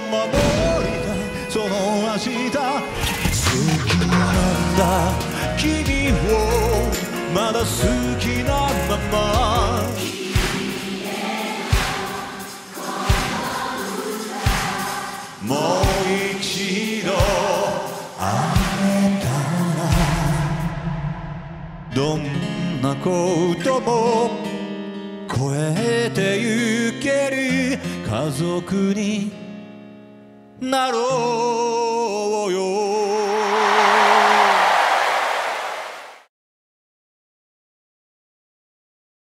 守りたい。その明日。好きなんだ君をまだ好きなまま。もう一度会えたら。どんなことも超えてゆける。家族になろうよ